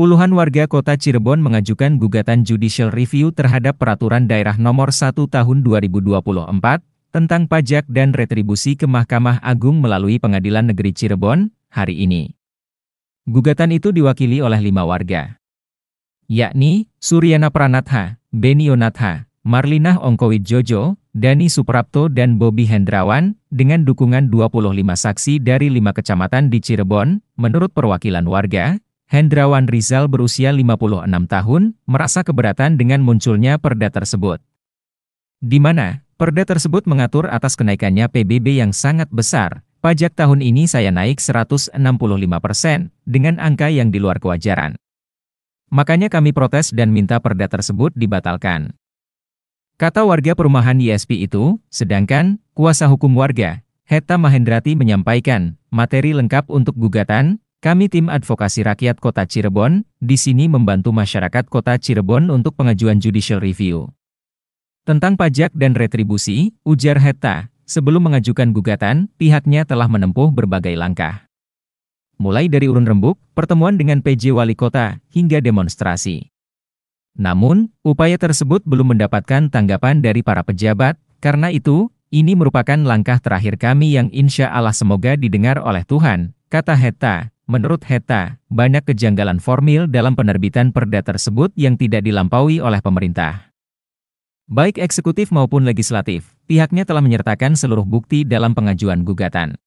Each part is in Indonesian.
Puluhan warga kota Cirebon mengajukan gugatan judicial review terhadap peraturan daerah nomor 1 tahun 2024 tentang pajak dan retribusi ke Mahkamah Agung melalui Pengadilan Negeri Cirebon hari ini. Gugatan itu diwakili oleh lima warga, yakni Suryana Pranatha, Beni Yonatha, Marlinah Ongkowit Jojo, Dani Suprapto dan Bobi Hendrawan, dengan dukungan 25 saksi dari lima kecamatan di Cirebon, menurut perwakilan warga, Hendrawan Rizal berusia 56 tahun, merasa keberatan dengan munculnya perda tersebut. Di mana, perda tersebut mengatur atas kenaikannya PBB yang sangat besar, pajak tahun ini saya naik 165 persen, dengan angka yang di luar kewajaran. Makanya kami protes dan minta perda tersebut dibatalkan. Kata warga perumahan ISP itu, sedangkan, kuasa hukum warga, Heta Mahendrati menyampaikan, materi lengkap untuk gugatan, kami tim advokasi rakyat Kota Cirebon, di sini membantu masyarakat Kota Cirebon untuk pengajuan judicial review. Tentang pajak dan retribusi, ujar Heta, sebelum mengajukan gugatan, pihaknya telah menempuh berbagai langkah. Mulai dari urun rembuk, pertemuan dengan PJ Wali Kota, hingga demonstrasi. Namun, upaya tersebut belum mendapatkan tanggapan dari para pejabat, karena itu, ini merupakan langkah terakhir kami yang insya Allah semoga didengar oleh Tuhan, kata Heta, Menurut Heta, banyak kejanggalan formil dalam penerbitan perda tersebut yang tidak dilampaui oleh pemerintah. Baik eksekutif maupun legislatif, pihaknya telah menyertakan seluruh bukti dalam pengajuan gugatan.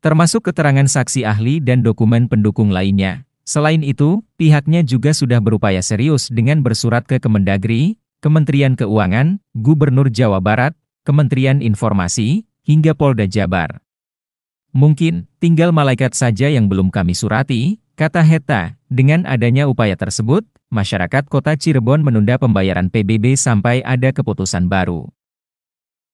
Termasuk keterangan saksi ahli dan dokumen pendukung lainnya. Selain itu, pihaknya juga sudah berupaya serius dengan bersurat ke Kemendagri, Kementerian Keuangan, Gubernur Jawa Barat, Kementerian Informasi, hingga Polda Jabar. Mungkin, tinggal malaikat saja yang belum kami surati, kata Heta. Dengan adanya upaya tersebut, masyarakat kota Cirebon menunda pembayaran PBB sampai ada keputusan baru.